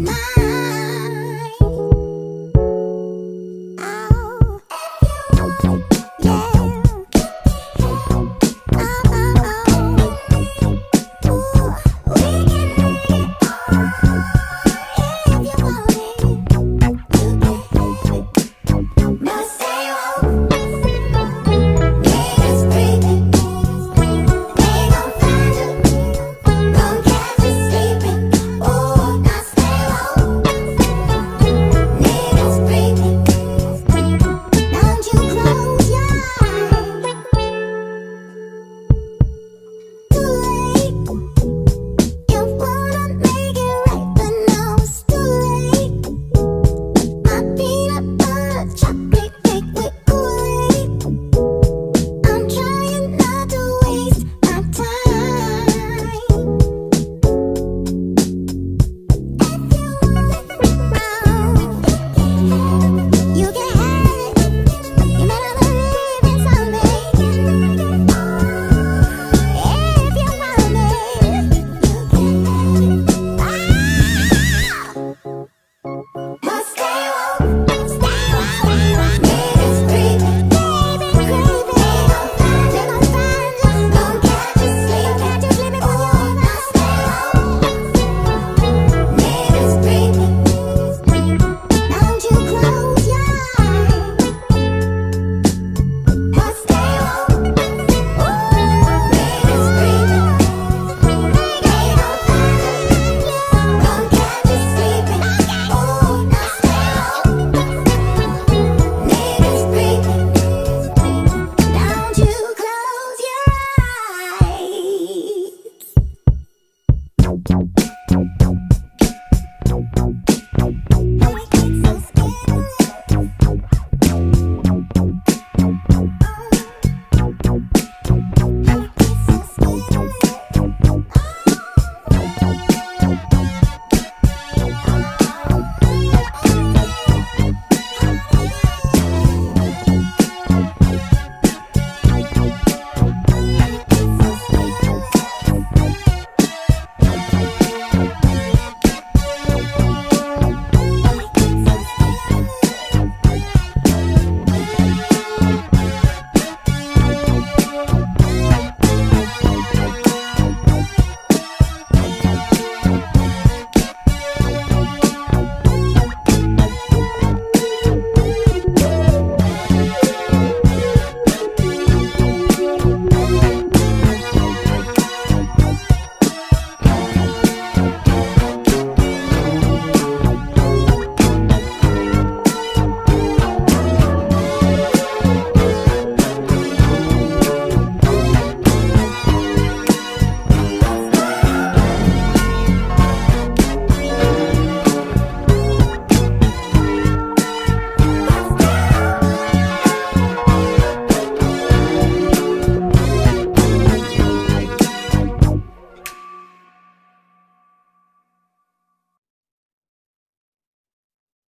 my